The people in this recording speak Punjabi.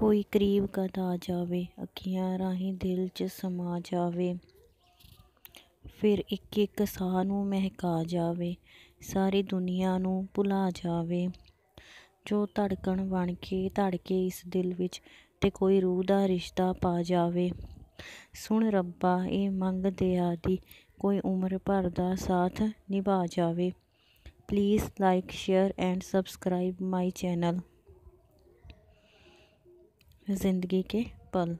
ਕੋਈ ਕਰੀਬ ਕਦ ਆ ਜਾਵੇ, ਅੱਖੀਆਂ ਰਾਹੀਂ ਦਿਲ 'ਚ ਸਮਾ ਜਾਵੇ। ਫਿਰ ਇੱਕ ਇੱਕ ਸਾਹ ਨੂੰ ਮਹਿਕਾ ਜਾਵੇ, ਸਾਰੀ ਦੁਨੀਆ ਨੂੰ ਭੁਲਾ ਜਾਵੇ। ਜੋ ਧੜਕਣ ਬਣ ਕੇ ਧੜਕੇ ਇਸ ਦਿਲ ਵਿੱਚ ਤੇ ਕੋਈ ਰੂਹ ਦਾ ਰਿਸ਼ਤਾ ਪਾ ਜਾਵੇ। ਸੁਣ ਰੱਬਾ, ਇਹ ਮੰਗ ਦਿਆ ਦੀ ਕੋਈ ਉਮਰ ਭਰ ਦਾ ਸਾਥ ਨਿਭਾ ਜਾਵੇ। Please like share and subscribe my channel ज़िंदगी के पल।